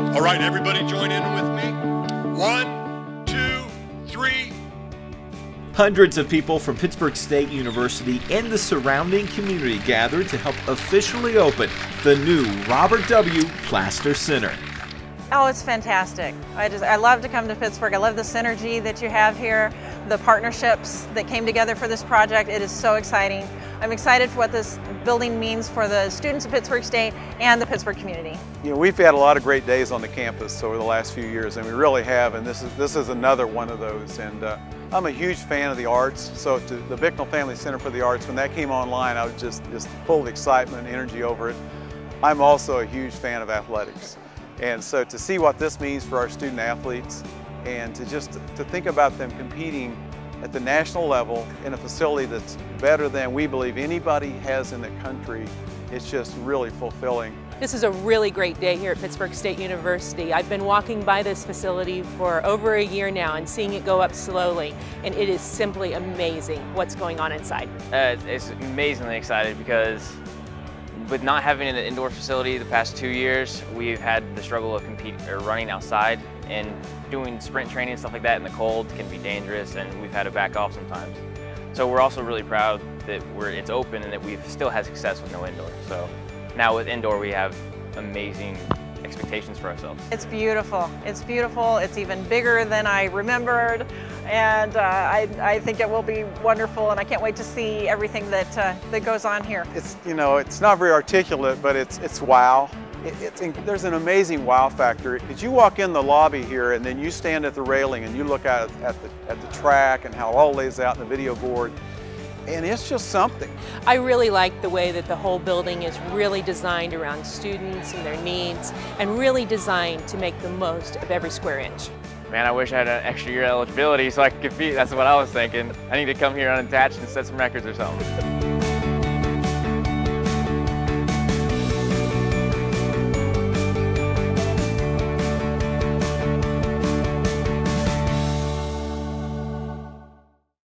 All right, everybody join in with me. One, two, three. Hundreds of people from Pittsburg State University and the surrounding community gathered to help officially open the new Robert W. Plaster Center. Oh, it's fantastic. I just I love to come to Pittsburg. I love the synergy that you have here, the partnerships that came together for this project. It is so exciting. I'm excited for what this building means for the students of Pittsburg State and the Pittsburg community. You know, we've had a lot of great days on the campus over the last few years, and we really have, and this is, this is another one of those. And uh, I'm a huge fan of the arts, so to the Bicknell Family Center for the Arts, when that came online, I was just, just full of excitement and energy over it. I'm also a huge fan of athletics. And so to see what this means for our student athletes and to just to think about them competing at the national level in a facility that's better than we believe anybody has in the country, it's just really fulfilling. This is a really great day here at Pittsburg State University. I've been walking by this facility for over a year now and seeing it go up slowly, and it is simply amazing what's going on inside. Uh, it's amazingly excited because with not having an indoor facility the past two years, we've had the struggle of competing or running outside and doing sprint training and stuff like that in the cold can be dangerous and we've had to back off sometimes. So we're also really proud that we're, it's open and that we've still had success with no indoor. So now with indoor we have amazing expectations for ourselves. It's beautiful. It's beautiful. It's even bigger than I remembered. And uh, I, I, think it will be wonderful and I can't wait to see everything that, uh, that goes on here. It's, you know, it's not very articulate, but it's, it's wow. It, there's an amazing wow factor because you walk in the lobby here and then you stand at the railing and you look at, at, the, at the track and how it all lays out in the video board and it's just something. I really like the way that the whole building is really designed around students and their needs and really designed to make the most of every square inch. Man, I wish I had an extra year of eligibility so I could compete. That's what I was thinking. I need to come here unattached and set some records or something.